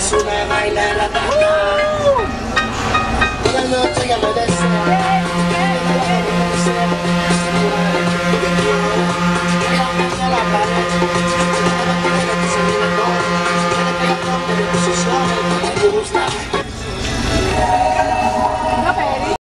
sumerrai nella terra La notte che amadesse